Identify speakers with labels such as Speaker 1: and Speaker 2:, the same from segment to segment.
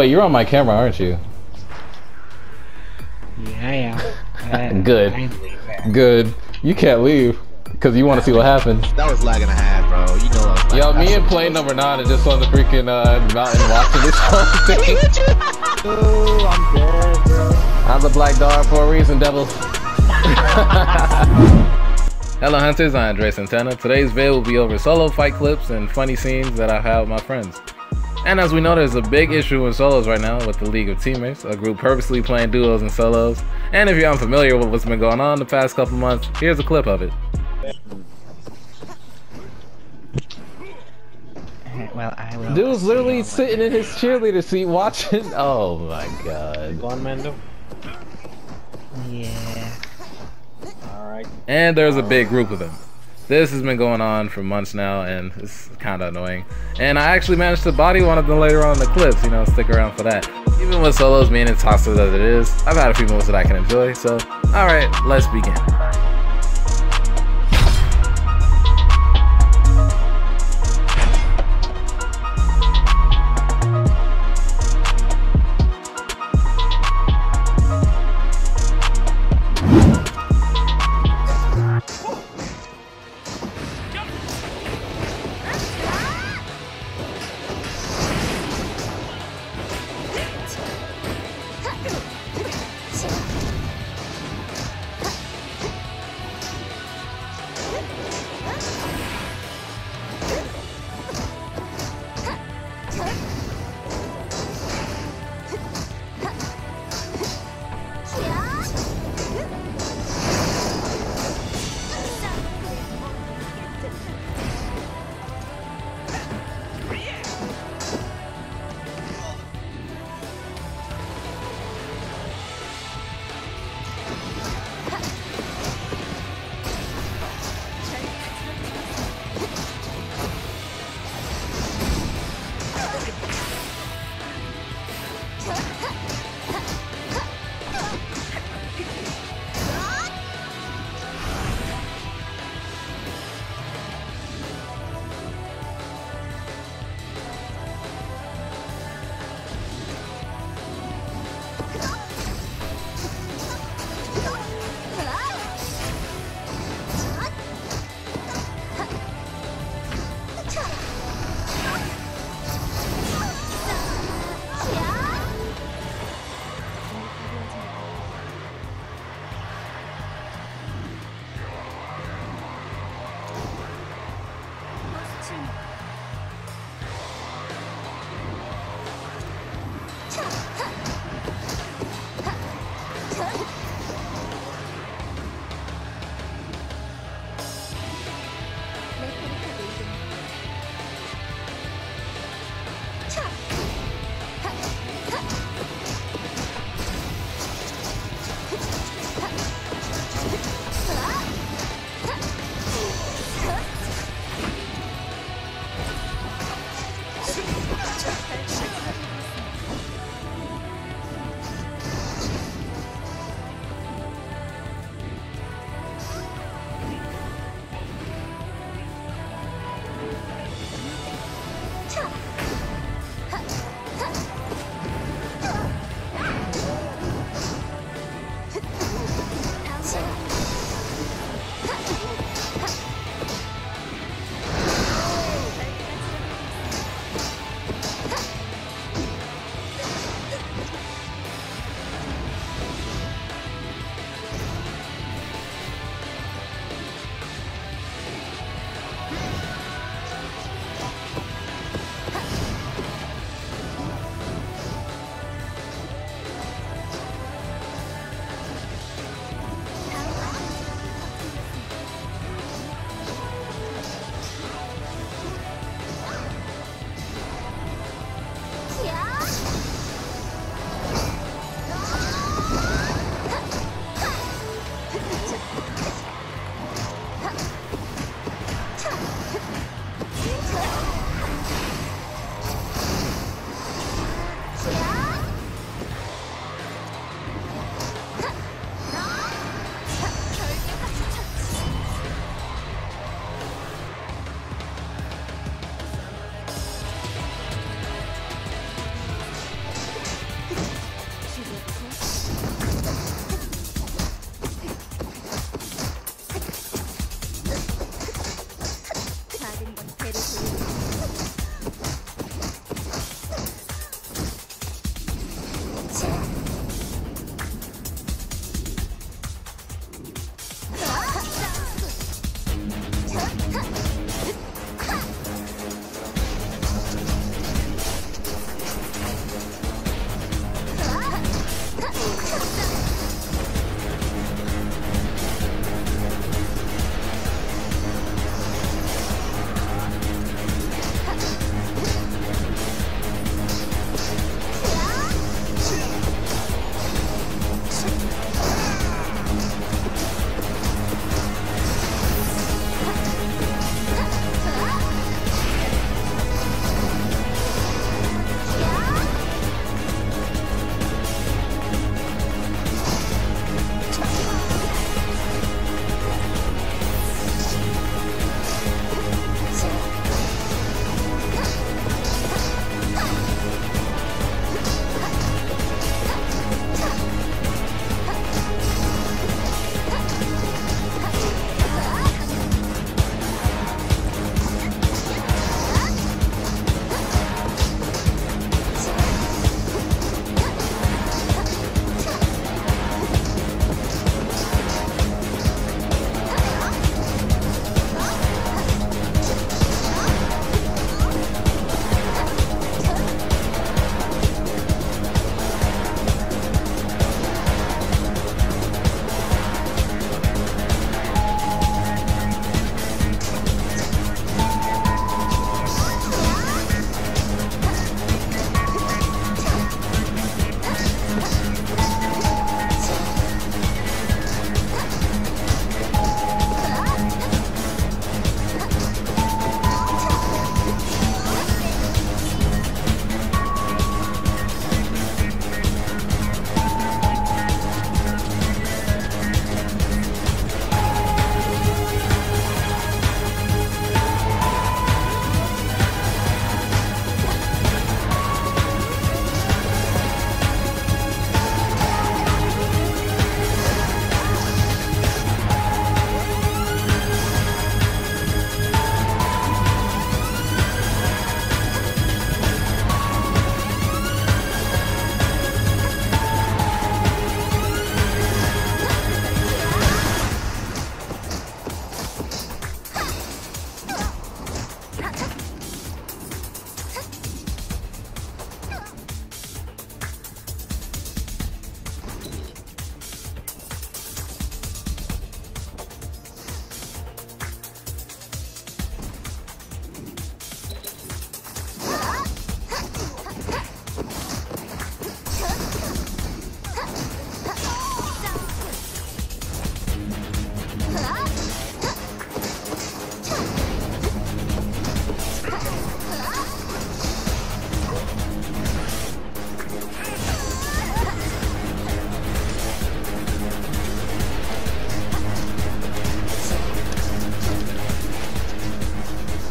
Speaker 1: Wait, you're on my camera, aren't you?
Speaker 2: Yeah, yeah.
Speaker 1: Good. Good. You can't leave because you want to see what happens.
Speaker 3: That was lagging a half, bro. You know I was
Speaker 1: Yo, me and plane number nine are just on the freaking uh, mountain watching this whole thing.
Speaker 2: Oh, I'm dead, bro.
Speaker 1: I'm the black dog for a reason, devils. Hello hunters, I'm Andre Santanah. Today's video will be over solo fight clips and funny scenes that I have with my friends. And as we know, there's a big issue in solos right now with the League of Teamers, a group purposely playing duos and solos. And if you're unfamiliar with what's been going on the past couple months, here's a clip of it.
Speaker 2: Well, I will.
Speaker 1: Dude's literally sitting in his cheerleader seat watching. Oh my god.
Speaker 3: Go on, Mando.
Speaker 2: Yeah.
Speaker 3: Alright.
Speaker 1: And there's a big group of them. This has been going on for months now, and it's kind of annoying. And I actually managed to body one of them later on in the clips, you know, stick around for that. Even with solos being as toxic as it is, I've had a few moments that I can enjoy, so alright, let's begin.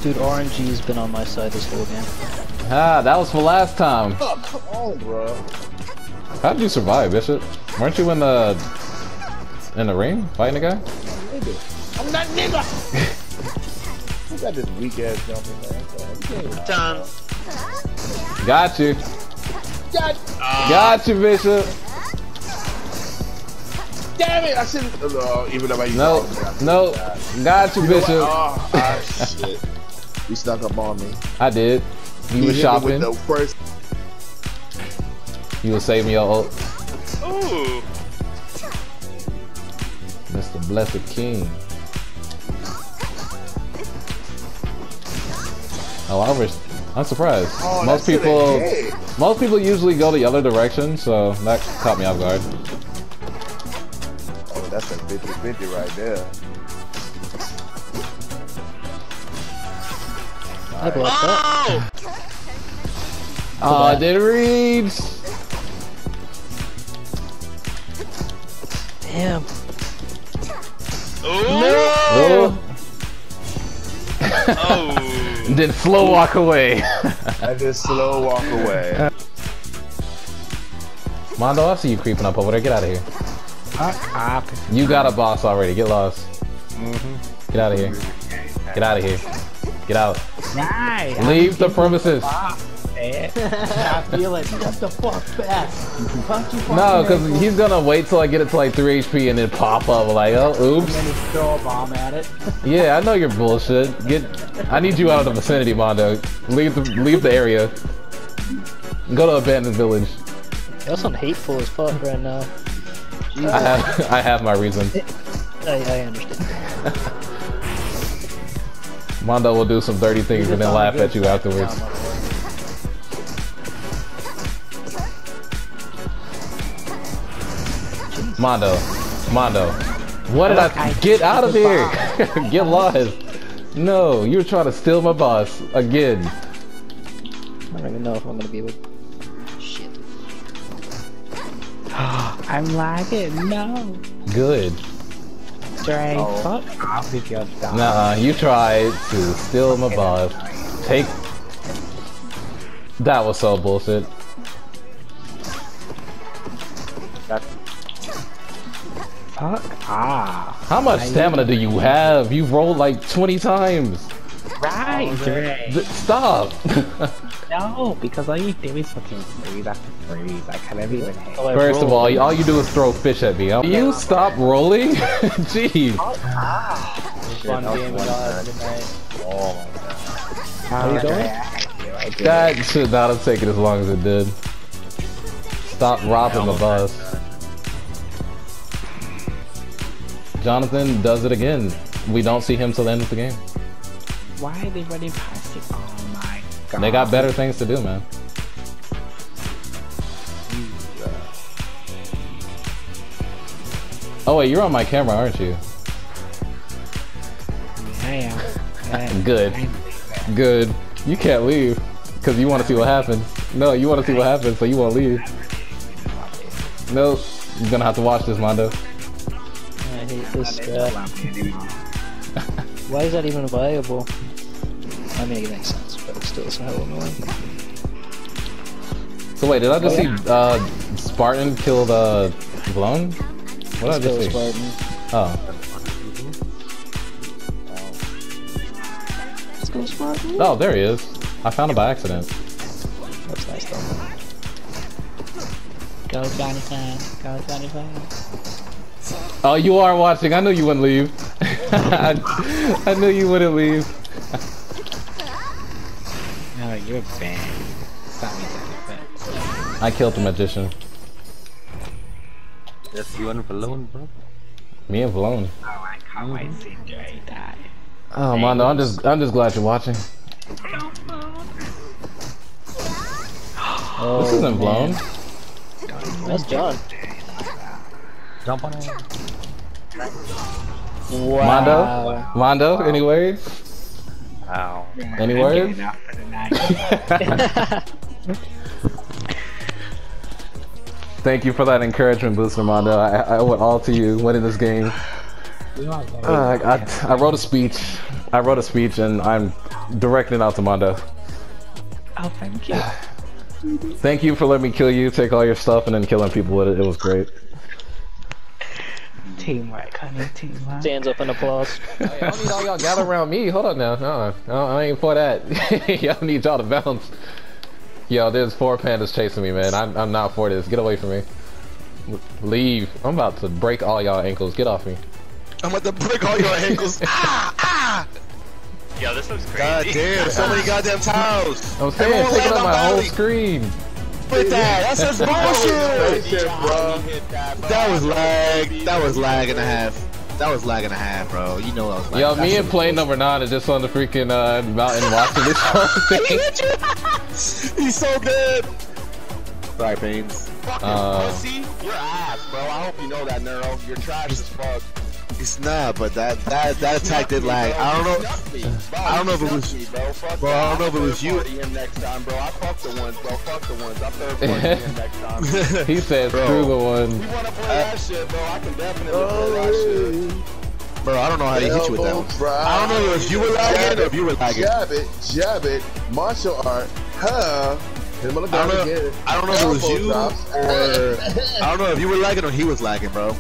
Speaker 2: Dude, RNG's been on my side this whole game.
Speaker 1: Ah, that was for last time.
Speaker 3: Oh, come on, bro.
Speaker 1: How did you survive, Bishop? Weren't you in the in the ring fighting a guy?
Speaker 3: Nigga. I'm not nigga. you got this weak ass jumping, man.
Speaker 4: Done.
Speaker 1: Got you.
Speaker 3: God
Speaker 1: Got you, Bishop.
Speaker 3: damn it! I shouldn't. Uh, even though I used
Speaker 1: No,
Speaker 3: to-
Speaker 1: no. Got you,
Speaker 3: You know?
Speaker 1: Bishop.
Speaker 3: Oh, ah, shit. You stuck up on me.
Speaker 1: I did. You
Speaker 3: He
Speaker 1: was
Speaker 3: hit
Speaker 1: shopping.
Speaker 3: With the first.
Speaker 1: You was saving your ult.
Speaker 4: Ooh.
Speaker 1: Mr. Blessed King. Oh, I was. I'm surprised.
Speaker 3: Oh,
Speaker 1: most
Speaker 3: that's to the
Speaker 1: people, most people usually go the other direction, so that caught me off guard.
Speaker 3: Oh, that's a 50-50 right there.
Speaker 2: I blocked that.
Speaker 4: Oh!
Speaker 1: Oh, didn't read.
Speaker 2: Damn.
Speaker 4: Ooh.
Speaker 1: Oh,
Speaker 4: Oh.
Speaker 1: then slow walk away.
Speaker 3: I just slow walk away.
Speaker 1: Mondo, I see you creeping up over there. Get out of here.
Speaker 2: Fuck off.
Speaker 1: You got a boss already. Get lost.
Speaker 3: Mm-hmm.
Speaker 1: Get out of here. Get out of here. Get out.
Speaker 2: Right.
Speaker 1: Leave the premises.
Speaker 2: I feel it. What the fuck back?
Speaker 1: No, because he's gonna wait till I get it to like 3 HP and then pop up like, oh, oops.
Speaker 2: And then he throw a bomb at it.
Speaker 1: Yeah, I know you're bullshit. Get, I need you out of the vicinity, Mondo. Leave the, leave the area. Go to abandoned village.
Speaker 2: Y'all sound hateful as fuck right now.
Speaker 1: I have, I have my reason.
Speaker 2: I, I understand.
Speaker 1: Mondo will do some dirty things and then laugh at you afterwards. Mondo, Mondo, what did I get out of here? get lost. No, you were trying to steal my boss again.
Speaker 2: I don't even know if I'm gonna be able. To... Shit.
Speaker 5: I'm lagging. No.
Speaker 1: Good.
Speaker 5: Dre,
Speaker 3: Oh.
Speaker 5: fuck off with your dog.
Speaker 1: Nah, you tried to steal my boss. Take. That was so bullshit.
Speaker 5: Fuck off.
Speaker 1: How much stamina do you have? You've rolled like 20 times.
Speaker 5: Right, oh,
Speaker 1: Dre. Stop.
Speaker 5: No, because all you do is fucking freeze after freeze. I can't even hit.
Speaker 2: Oh, I
Speaker 1: First of
Speaker 2: rolled.
Speaker 1: all, all you do is throw fish at me. You stop rolling? Jeez. Oh, ah.
Speaker 2: fun game we got tonight.
Speaker 5: How
Speaker 2: you going?
Speaker 1: That should not have taken as long as it did. Stop robbing the bus. Jonathan does it again. We don't see him till the end of the game.
Speaker 5: Why are they running past it? My god.
Speaker 1: They got better things to do, man. Oh wait, you're on my camera, aren't you?
Speaker 5: I am.
Speaker 1: Good. Good. You can't leave because you want to see what happens. No, you want to see what happens, so you won't leave. No, you're gonna have to watch this, Mondo.
Speaker 2: I hate this strat. Why is that even viable? I mean, it makes sense, but it's still so annoying.
Speaker 1: So wait, did I just
Speaker 2: Oh, yeah.
Speaker 1: see uh, Spartan kill uh, Blown? What did I just see?
Speaker 2: Spartan.
Speaker 1: Oh,
Speaker 2: Let's go Spartan.
Speaker 1: oh, there he is. I found him by accident.
Speaker 2: That's nice though.
Speaker 5: Go Johnny fan. Go Johnny fan.
Speaker 1: Oh, you are watching. I knew you wouldn't leave. I, I knew you wouldn't leave.
Speaker 5: No, you're banned. Stop me, Johnny fan.
Speaker 1: I killed the magician.
Speaker 3: Just you and alone, bro.
Speaker 1: Me and Blown.
Speaker 5: Oh, I can't wait to see Dre die.
Speaker 1: Oh, Mondo, I'm just, I'm just glad you're watching.
Speaker 2: Oh,
Speaker 1: This isn't Blown.
Speaker 2: That's John.
Speaker 3: Jump on it.
Speaker 2: Wow.
Speaker 1: Mondo, Mondo, any words?
Speaker 3: Ow.
Speaker 1: Any
Speaker 5: I'm
Speaker 1: words?
Speaker 5: getting off for the night.
Speaker 1: Thank you for that encouragement, Booster Mondo. I, I owe it all to you winning this game.
Speaker 5: We want Dre.
Speaker 1: Uh, I, I, I wrote a speech. I wrote a speech and I'm directing it out to Mondo.
Speaker 5: Oh, thank you.
Speaker 1: Thank you for letting me kill you, take all your stuff, and then killing people with it. It was great.
Speaker 5: Teamwork, honey, teamwork.
Speaker 2: Stands up in applause.
Speaker 1: Hey, I don't need all y'all gather around me. Hold on now. No, no, I ain't for that. y'all need y'all to bounce. Yo, there's four pandas chasing me, man. I'm, I'm not for this. Get away from me. Leave. I'm about to break all y'all ankles. Get off me.
Speaker 3: I'm about to break all your ankles. ah, ah!
Speaker 4: Yo, this looks crazy.
Speaker 3: God damn, so many goddamn tiles.
Speaker 1: I'm saying, taking up
Speaker 3: on
Speaker 1: my whole screen.
Speaker 3: With that, that's just bullshit. That was lag. That was lag and a half. That was lag and a half, bro. You know I was lag.
Speaker 1: Yo, me and
Speaker 3: was
Speaker 1: plane number nine are just on the freaking uh, mountain watching this whole thing.
Speaker 3: He's so good. Sorry, Pains. Fucking
Speaker 1: Uh,
Speaker 3: pussy. You're ass, bro. I hope you know that, Neuro. You're trash as fuck. It's not, but that that that attack did lag. I don't know. I don't know if it was. Bro, I don't know if it was you.
Speaker 6: next time, bro. I fuck the ones, bro. Fuck the ones. I'm third party him next time.
Speaker 1: he said,
Speaker 3: Bro.
Speaker 1: screw the one.
Speaker 6: You wanna play that shit, bro? I can definitely play that oh, shit.
Speaker 3: Bro, I don't know how to hit you with that one. I don't know if you were lagging or if you were lagging.
Speaker 6: Jab it, jab it, martial art, huh? Hit him on the
Speaker 3: I don't know. I don't know if it was you
Speaker 6: drops.
Speaker 3: or I don't know if you were lagging or he was lagging, bro.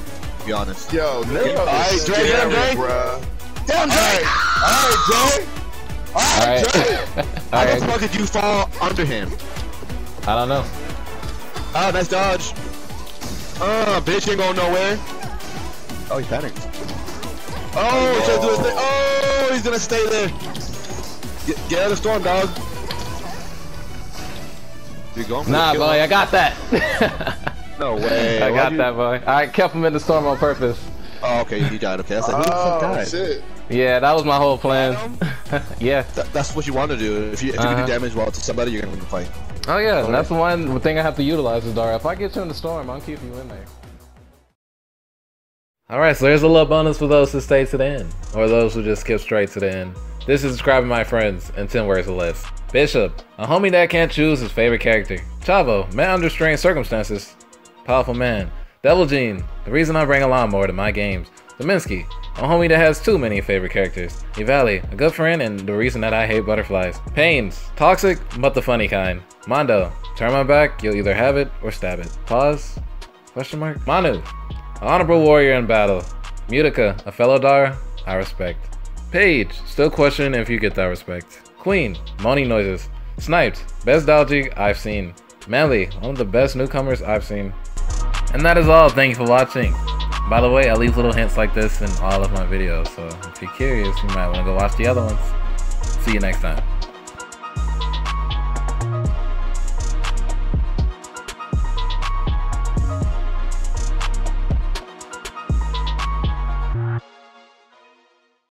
Speaker 3: To be honest.
Speaker 6: Yo, Nero
Speaker 3: Alright,
Speaker 6: is
Speaker 3: Dre, get him,
Speaker 6: scary,
Speaker 3: Dre.
Speaker 6: bruh.
Speaker 3: Damn, Drake!
Speaker 6: Alright, Jay.
Speaker 1: Alright.
Speaker 3: How the fuck did you fall under him?
Speaker 1: I don't know.
Speaker 3: Oh, nice dodge. Uh, bitch ain't going nowhere. Oh, he panicked. Oh, he's trying to do his thing. Oh, he's gonna stay there. Get, get out of the storm, dog. You going for
Speaker 1: Nah,
Speaker 3: the
Speaker 1: boy, I got that.
Speaker 3: No way.
Speaker 1: I
Speaker 3: Why'd
Speaker 1: got
Speaker 3: you-
Speaker 1: that, boy. I kept him in the storm on purpose.
Speaker 3: Oh, okay, you died. Okay, I was like, who the fuck
Speaker 6: Oh,
Speaker 3: died?
Speaker 6: shit.
Speaker 1: Yeah, that was my whole plan. yeah.
Speaker 3: That, that's what you want to do. If you if you can
Speaker 1: Uh-huh.
Speaker 3: do damage while to somebody, you're gonna win the fight.
Speaker 1: Oh yeah, and that's one thing I have to utilize is Dara. If I get you in the storm, I'll keep you in there. Alright, so here's a little bonus for those who stay to the end, or those who just skip straight to the end. This is describing my friends in 10 words or less. Bishop, a homie that can't choose his favorite character. Chavo, man under strange circumstances. Powerful man. Devil Gene, the reason I bring a lawnmower to my games. Dominsky, a homie that has too many favorite characters. Ivali, a good friend and the reason that I hate butterflies. Pains, toxic but the funny kind. Mondo, turn my back, you'll either have it or stab it. Pause? Question mark? Manu, an honorable warrior in battle. Mutica, a fellow Dara, I respect. Paige, still questioning if you get that respect. Queen, moaning noises. Sniped, best Dalji I've seen. Manly, one of the best newcomers I've seen. And that is all, thank you for watching. By the way, I leave little hints like this in all of my videos, so if you're curious, you might want to go watch the other ones. See you next time.